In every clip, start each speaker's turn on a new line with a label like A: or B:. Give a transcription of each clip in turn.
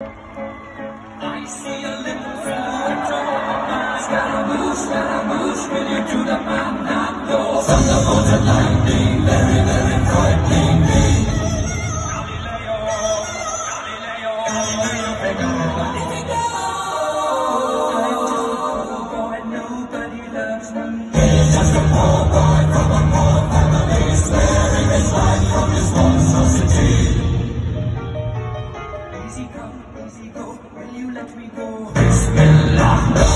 A: I see a little Scaramouche, Scaramouche, will you do the man now? Go thunderbolt and lightning, very, very frightening Will you let me go? Bismillah, no.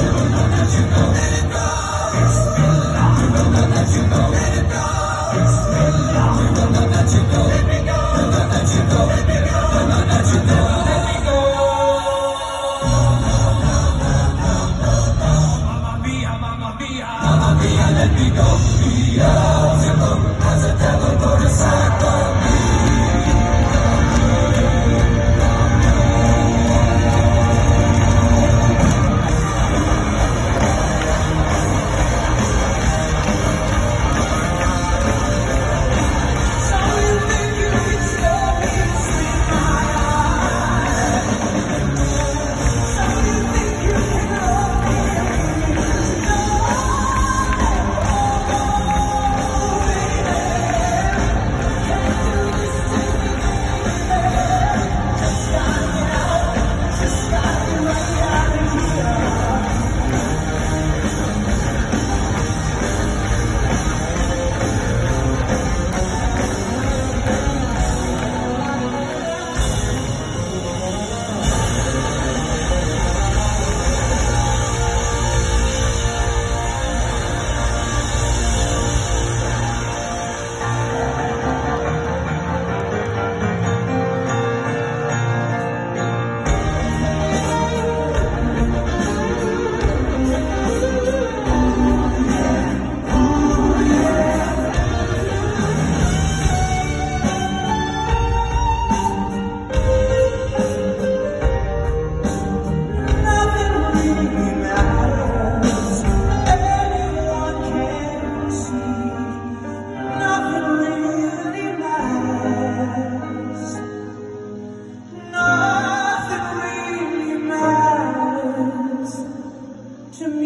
A: You will know you go, let it go. Bismillah, you will know let you go, let it go. Bismillah, you will know let you go, let me go. You know let you go, let me go. You know let you go, let me go. Mamma mia, mamma mia, mamma mia, let me go. Yeah.